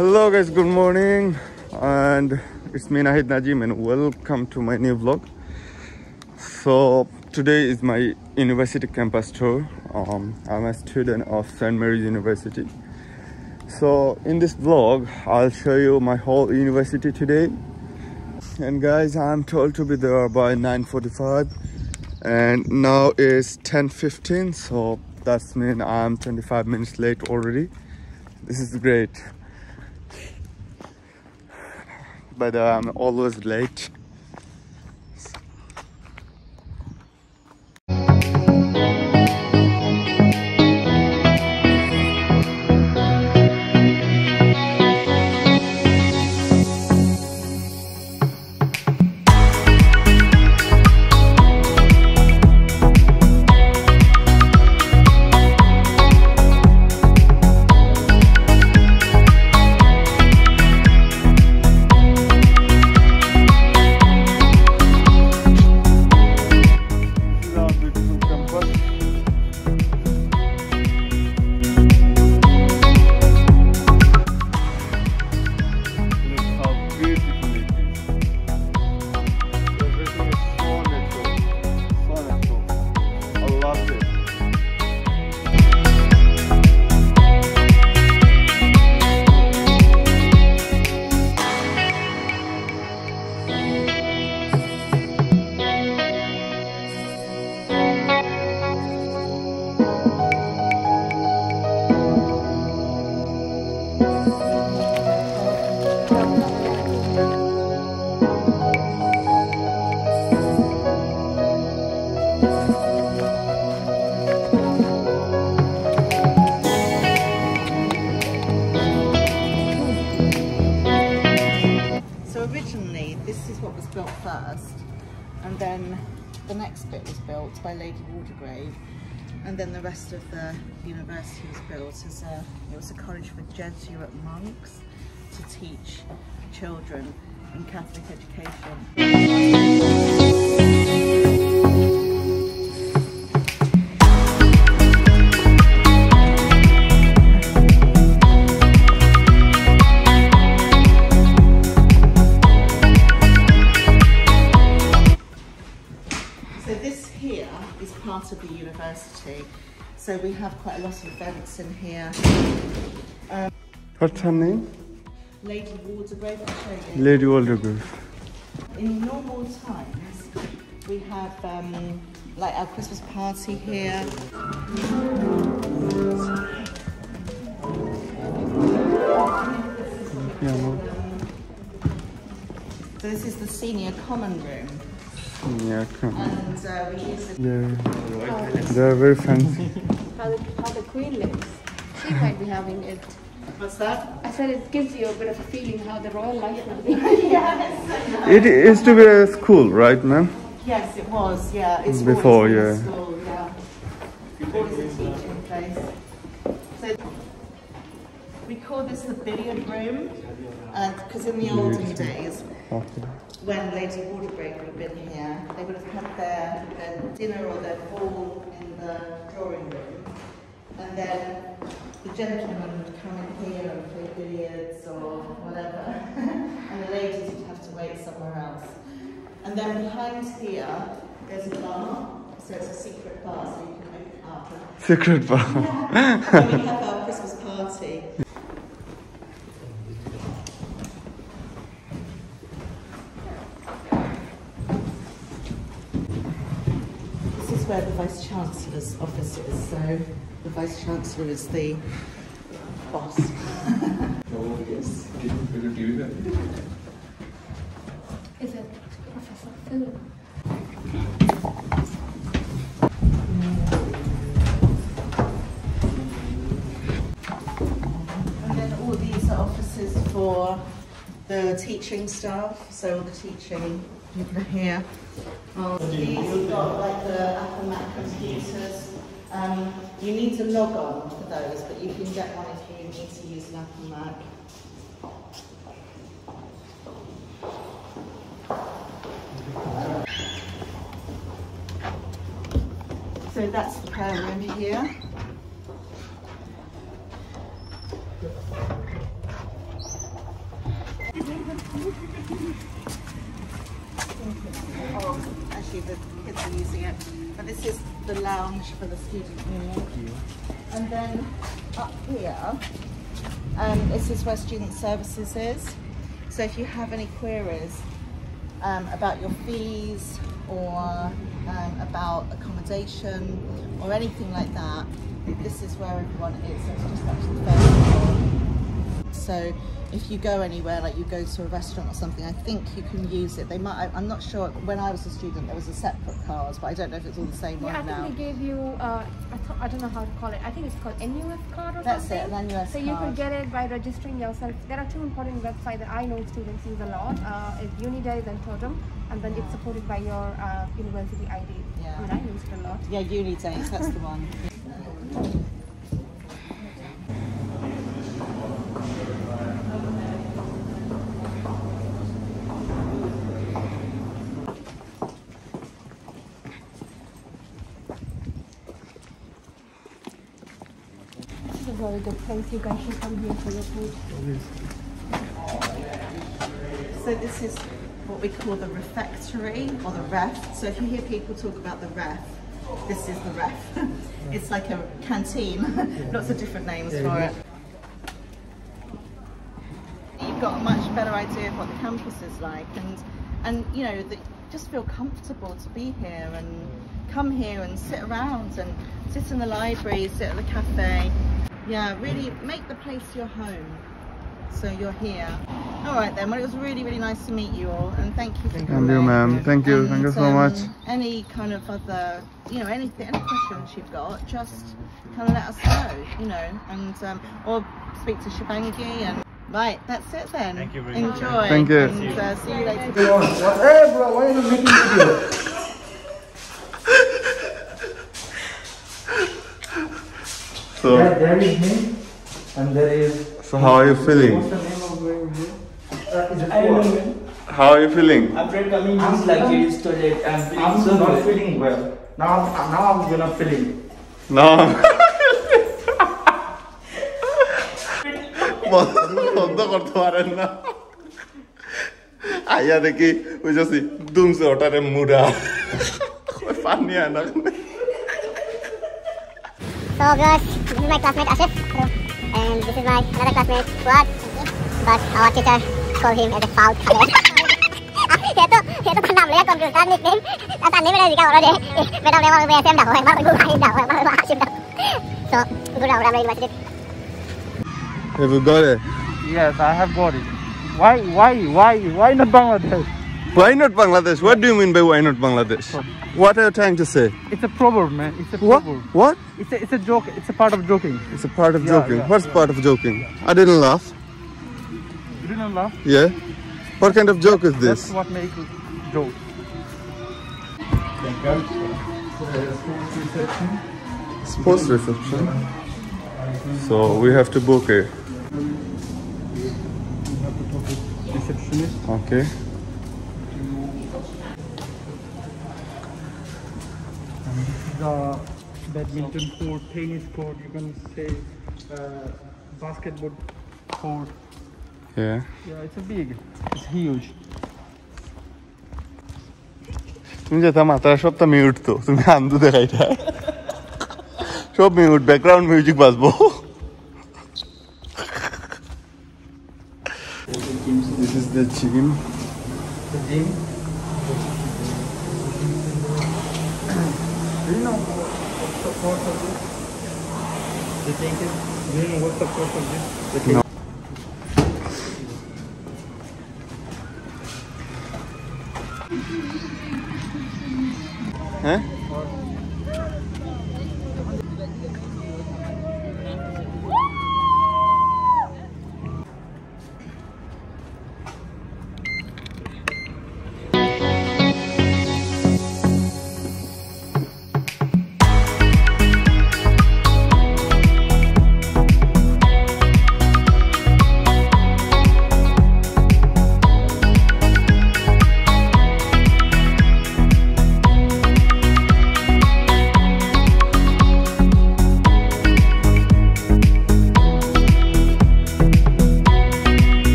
Hello guys, good morning and it's me Nahid Najim and welcome to my new vlog. So today is my university campus tour. Um, I'm a student of St. Mary's University. So in this vlog, I'll show you my whole university today. And guys, I'm told to be there by 9.45 and now it's 10.15 so that's mean I'm 25 minutes late already. This is great but I'm um, always late. And then the next bit was built by Lady Waldegrave and then the rest of the university was built as a it was a college for Jesuit monks to teach children in Catholic education. Part of the university. So we have quite a lot of events in here. Um, What's her name? Lady Waldegrave, I'll. Lady Waldegrave. In normal times, we have um, like our Christmas party here. Yeah. So this is the senior common room. Yeah, come. And uh, we use it. Yeah. They're very fancy. how, the, how the queen lives. She might be having it. What's that? I said it gives you a bit of a feeling how the royal life will be. yes. It used to be a school, right, ma'am? Yes, it was. Yeah, it's before, yeah. School, yeah. Always a teaching place. So we call this the billiard room, because uh, in the olden days. Okay when Lady Waldegrave would have been here, they would have had their, their dinner or their ball in the drawing room, and then the gentlemen would come in here and play billiards or whatever, and the ladies would have to wait somewhere else. And then behind here, there's a bar, so it's a secret bar, so you can open it up. Secret bar. Yeah. we have our Christmas party. where the Vice Chancellor's. So the Vice Chancellor is the boss. oh, yes. Is it Professor Phil? And then all these are offices for the teaching staff, so all the teaching people are here. Oh, these have got like the Apple Mac computers. Um, you need to log on for those, but you can get one if you need to use an Apple Mac. So that's the prayer room here. Oh, actually, the kids are using it. But this is the lounge for the student union. And then up here, um, this is where student services is. So if you have any queries um, about your fees or um, about accommodation or anything like that, this is where everyone is. So it's just actually the first floor. So if you go anywhere, like you go to a restaurant or something, I think you can use it. They might. I- I'm not sure. When I was a student, there was a separate card, but I don't know if it's all the same Yeah, I think now. they gave you, uh, I, th- I don't know how to call it. I think it's called NUS card or That's something. That's it, an NUS So you card. could get it by registering yourself. There are two important websites that I know students use a lot. Uh, is Unidays and Totum, and then it's supported by your uh, university ID. Yeah. I mean, I use it a lot. Yeah, uni days. That's the one. This is a very good place. You guys should come here for your food. So this is what we call the refectory or the ref. So if you hear people talk about the ref, this is the ref. it's like a canteen. Lots of different names for it. You've got a much better idea of what the campus is like and and you know that just feel comfortable to be here and come here and sit around and sit in the library, sit at the cafe. Yeah, really make the place your home. So you're here. All right then. Well, it was really, really nice to meet you all, and thank you for Thank coming. you, ma'am. Thank you. Thank you so um, much. Any kind of other, you know, anything, any questions you've got, just kind of let us know, you know, and um, or speak to Shabangi and. Right, that's it then. Thank you very Enjoy. much. Thank you. And uh, see you later. Hey bro, why are you making So, There, there is me, and there is. so how are you What's feeling? the name of going here? Uh, is it I don't know. How are you feeling? After coming this like this toilet, I'm feeling I'm so not good. feeling well. Now, I'm- now I'm gonna feeling. No. বন্ধ করতে পারেন না আইয়া দেখি বুঝছি দুমছে ওটারে মুড়া ওই পানি আনা So guys, this is my classmate Asif. And this is my another classmate Fuad. But our teacher called him as a foul color. so have you got it? Yes i have got it. Why why why why not bangladesh? Why not bangladesh? What do you mean by why not bangladesh? What are you trying to say? It's a proverb, man. It's a What? proverb. What? It's a, it's a joke. It's a part of joking. It's a part of Yeah, joking. yeah, What's part of joking? I didn't laugh. You didn't laugh. Yeah. What kind of joke is this? That's what makes it joke. Sports reception. So we have to book it. We have to talk to receptionist. Okay. The badminton court, tennis court. You can say uh, basketball court. Yeah. Yeah, it's a big. It's huge. তুমি যেতাম মাত্রা সব তো mute তো তুমি আন্দু দেখাইটা সব মিউট ব্যাকগ্রাউন্ড মিউজিক বাজবো This is the gym. The gym. You know what's the course of this? You think it? Do you know what's the course of this?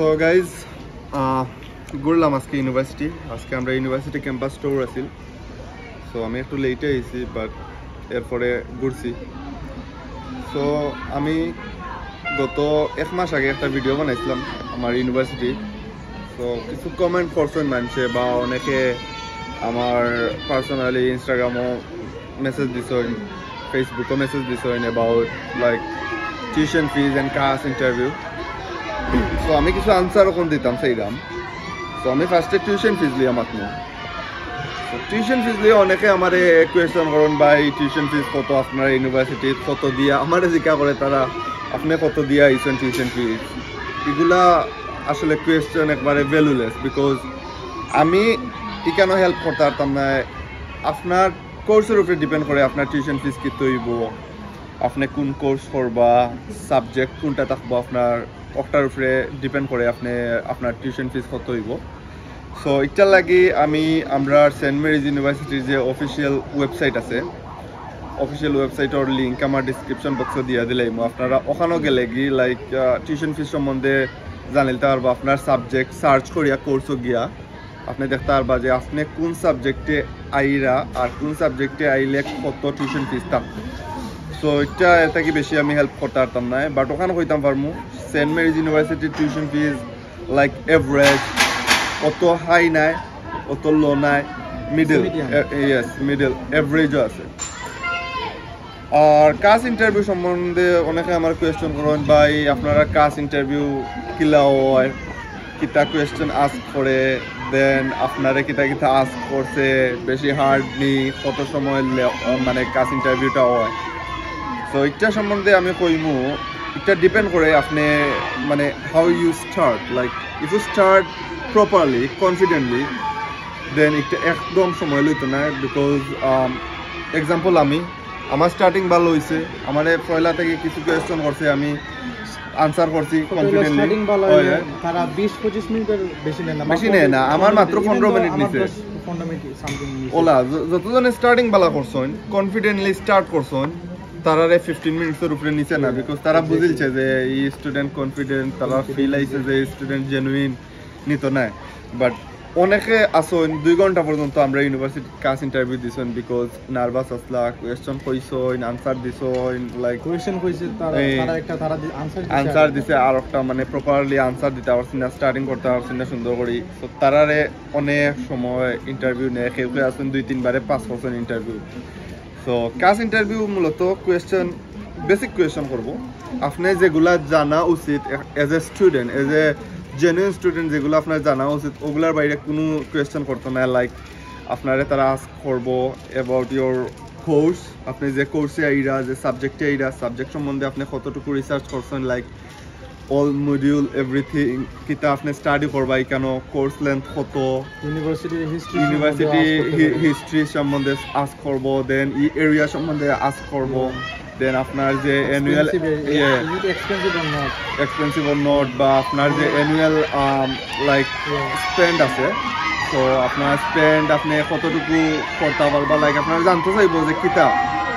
So guys ঘুরলাম আজকে ইউনিভার্সিটি আজকে আমরা ইউনিভার্সিটি ক্যাম্পাস ট্যুর আছিল। So আমি একটু লেটে আইছি but এরপরে ঘুরছি। সো আমি গত এক মাস আগে একটা ভিডিও বানাইছিলাম আমার ইউনিভার্সিটি তো কিছু কমেন্ট করছেন মানুষে বা অনেকে আমার পার্সোনালি ইনস্টাগ্রামও মেসেজ দিছেন ফেসবুকও মেসেজ দিছেন about like tuition fees and class interview so আমি কিছু আনসার ওখান দিতাম, সেইরাম। তো আমি ফার্স্টে টিউশন ফিজ লিয়ে আমার টিউশন ফিজ লিয়ে অনেকে আমার কোয়েশন করেন, ভাই টিউশন ফিজ কত? আপনার ইউনিভার্সিটিত কত দিয়া? আমার জিজ্ঞা করে তারা, আপনি কত দিয়া আইছেন টিউশন ফিজ এগুলা আসলে কোয়েশ্চেন একবারে ভ্যালুলেস বিকজ আমি ই কেন হেল্প করতে পারতাম না। আপনার কোর্সের উপরে ডিপেন্ড করে আপনার টিউশন ফিজ কি তৈব আপনি কোন কোর্স করবা? সাবজেক্ট কোনটা থাকব আপনার? ওটার উপরে ডিপেন্ড করে আপনি, আপনার টিউশন ফিজ কত হইব। সো এটার লাগি আমি আমরা সেন্ট মেরিজ ইউনিভার্সিটির যে অফিসিয়াল ওয়েবসাইট আছে অফিসিয়াল ওয়েবসাইটের লিঙ্ক আমার ডিসক্রিপশন বক্সে দিয়ে দিলাম আপনারা ওখানেও গেলে কি লাইক টিউশন ফিস সম্বন্ধে জানিলতে পারব। আপনার সাবজেক্ট সার্চ করিয়া কোর্সও গিয়া, আপনি দেখতে পারবা যে আপনি কোন সাবজেক্টে আইরা আর কোন সাবজেক্টে আইলে কত টিউশন ফিস থাকবে। সো এটা এটা কি বেশি আমি হেল্প করতে পারতাম না বাট ওখানে কইতাম পারমু সেন্ট মেরিজ ইউনিভার্সিটির টিউশন ফিজ লাইক এভারেজ অত হাই নাই অত লো নাই মিডল ইয়েস মিডল এভারেজও আছে। আর কাজ ইন্টারভিউ সম্বন্ধে অনেকে আমার কোয়েশ্চেন করেন ভাই আপনারা কাজ ইন্টারভিউ কিলা হয়? কিতা কোয়েশ্চেন আস্ক করে দেন আপনারা কিতা কিতা আস্ক করছে বেশি হার্ড নি কত সময় মানে কাজ ইন্টারভিউটা হয়? তো এটা সম্বন্ধে আমি কইমু এটা ডিপেন্ড করে আপনি মানে how you start like if you start properly confidently then এটা একদম সময় লইতো না বিকজ এক্সাম্পল আমি আমার স্টার্টিং ভালো হয়েছে আমার পয়লা থেকে কিছু কোয়েশ্চন করছে আমি আনসার করছি কনফিডেন্টলি হলে তারা 20 25 মিনিটের বেশি নেয় না বেশি নেয় না, আমার মাত্র 15 মিনিট নিছে। 15 ওলা যতজনে স্টার্টিং বালা করছেন কনফিডেন্টলি স্টার্ট করছেন তারারে ফিফটিন মিনিটসের উপরে নিচে না বিকজ তারা বুঝিলছে যে এই স্টুডেন্ট কনফিডেন্ট তারা ফিল আইছে যে স্টুডেন্ট জেনুইন নিত না বাট অনেকে আসন দুই ঘণ্টা পর্যন্ত আমরা ইউনিভার্সিটি কাজ ইন্টারভিউ দিছেন বিকজ নার্ভাস আসলা কোয়েশ্চন আনসার লাইক কোয়েশ্চেন কইছে তারা একটা তারা আনসার আনসার দিছে আর একটা মানে প্রপারলি আনসার দিতে পারছি না স্টার্টিং করতে পারছি না সুন্দর করি। তো তারারে অনেক সময় ইন্টারভিউ নেয় কেউ কেউ আছেন দুই তিনবারে পাঁচ পার্সেন্ট ইন্টারভিউ তো কাজ ইন্টারভিউ মূলত কোয়েশ্চেন বেসিক কোয়েশ্চন করব। আপনি যেগুলা জানা উচিত as a student as a genuine student যেগুলো আপনার জানা উচিত, ওগুলার বাইরে কোনো কোয়েশ্চেন করতো না লাইক আপনারে তারা আস্ক করব অ্যাবাউট ইয়োর কোর্স আপনি যে কোর্সে আইরা, যে সাবজেক্টে আইরা সাবজেক্ট সম্বন্ধে আপনি কতটুকু রিসার্চ করছেন লাইক অল মডিউল এভরিথিং কিতা আপনি স্টাডি করবা কেন কোর্স লেন্থ কত? ইউনিভার্সিটির হিস্ট্রি ইউনিভার্সিটি হিস্ট্রি সম্বন্ধে আস্ক করব দেন ই এরিয়া সম্বন্ধে আস্ক করব দেন আপনার যে অ্যানুয়াল এক্সপেন্সিভ নট বা আপনার যে অ্যানুয়াল লাইক স্পেন্ড আছে তো আপনার স্পেন্ড আপনি কতটুকু করতে পারবা লাইক আপনার জানতে চাইব যে কিতা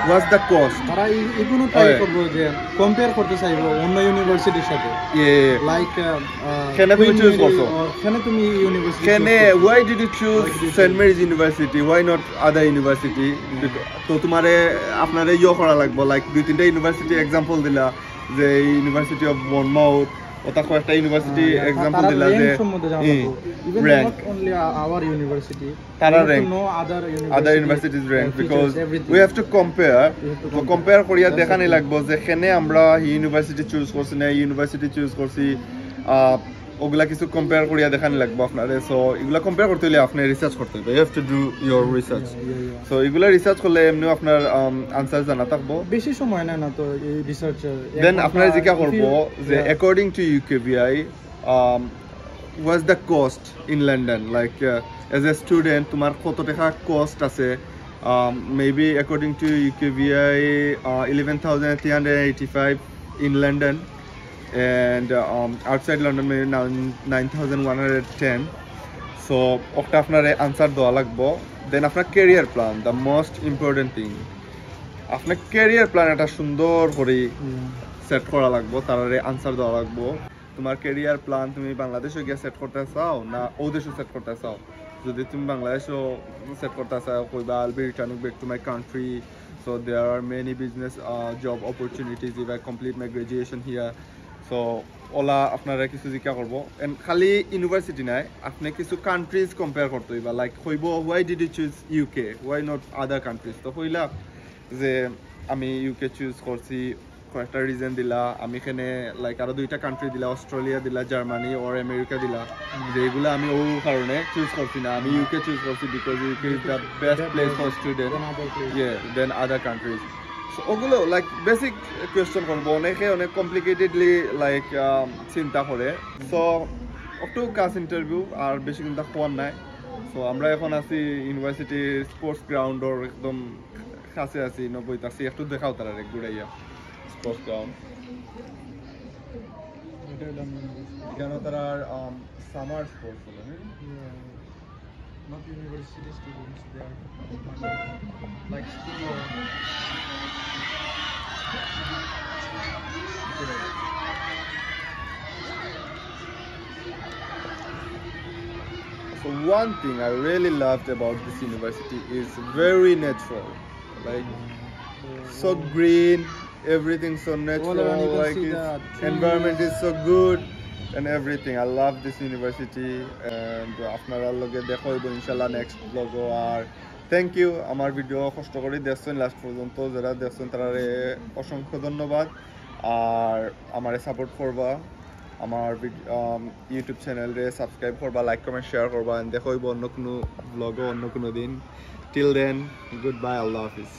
হোয়াটস দ্য কস্ট তারা এগুলো ট্রাই। করবো যে কম্পেয়ার করতে চাইবো অন্য ইউনিভার্সিটির সাথে লাইক কেনে তুমি choose করছো? কেন তুমি university uh, why did you choose St. Mary's University? Why not other university? তো তোমারে আপনারে ইয়ে করা লাগবো লাইক দুই তিনটা ইউনিভার্সিটি এক্সাম্পল দিলা যে ইউনিভার্সিটি অফ বর্মাউথ ওটা কয়েকটা ইউনিভার্সিটি এক্সাম্পল দিলা যে even not only our university তারা rank no other university other universities rank because we have to compare তো কম্পেয়ার করিয়া দেখানি লাগবো যে কেনে আমরা ইউনিভার্সিটি চুজ করছি না ইউনিভার্সিটি চুজ করছি ওগুলা কিছু কম্পেয়ার করিয়া দেখানি লাগবো আপনারে সো এগুলা কম্পেয়ার করতে হলে আপনি রিসার্চ করতে হবে you have to do your research so এগুলা রিসার্চ করলে এমনিও আপনার আনসার জানা থাকব। বেশি সময় নেয় না তো এই রিসার্চ দেন আপনারা জিজ্ঞা করব যে according to UKVI was the cost in London like as a student তোমার কত টাকা কস্ট আছে? Maybe according to UKVI eleven thousand three hundred eighty five in London and um, outside London maybe hundred ten so ওটা আপনার আনসার দেওয়া লাগবো। Then আপনার career plan the most important thing আপনার কেরিয়ার প্ল্যান একটা সুন্দর করে সেট করা লাগবো তারারে আনসার দেওয়া লাগবো। তোমার কেরিয়ার প্ল্যান তুমি বাংলাদেশে গিয়ে সেট করতে চাও না ও দেশে সেট করতে চাও? যদি তুমি বাংলাদেশও সেট করতে চাও কইবা I'll be returning back to my country so there are many business job opportunities if I complete my graduation here so OLA আপনারা কিছু জিকা করব। এন্ড খালি ইউনিভার্সিটি নাই, আপনি কিছু কান্ট্রিজ কম্পেয়ার করতে হইবা। লাইক হইব why did you choose UK why not other countries তো হইলা যে, আমি ইউকে চুজ করছি, কয়েকটা রিজন দিলা। আমি এখানে লাইক আরও দুইটা কান্ট্রি দিলা। অস্ট্রেলিয়া দিলা জার্মানি ওর আমেরিকা দিলা। যেগুলো আমি ও কারণে চুজ করছি না। আমি ইউকে চুজ করছি because UK is the best place for student. Yeah then other countries ওগুলো লাইক বেসিক কোয়েশ্চন করব। অনেকে অনেক কমপ্লিকেটেডলি লাইক চিন্তা করে। সো একটু কাজ ইন্টারভিউ আর বেশি চিন্তা হওয়ার নাই। সো আমরা এখন আছি ইউনিভার্সিটির স্পোর্টস গ্রাউন্ডর একদম কাছে আছি নব্বই আছি। একটু দেখাও তারা ঘুরাইয়া। স্পোর্টস গ্রাউন্ড এখানে তারা সামার স্পোর্টস হ্যাঁ? Not university students, they are like school So one thing I really loved about this university is very natural. Like so oh. green, everything so natural, around you can like environment is so good and everything. I love this university, and আপনারা লগে দেখো হইব ইনশাল্লাহ next vlog আর thank you আমার video কষ্ট করে দেখছেন লাস্ট পর্যন্ত যারা দেখছেন তারারে অসংখ্য ধন্যবাদ। আর আমারে সাপোর্ট করবা, আমার ইউটিউব চ্যানেলে সাবস্ক্রাইব করবা লাইক কমেন্ট শেয়ার করবা দেখো অন্য কোনো ব্লগও অন্য কোনো দিন। টিল দেন গুড বাই আল্লাহ হাফিজ।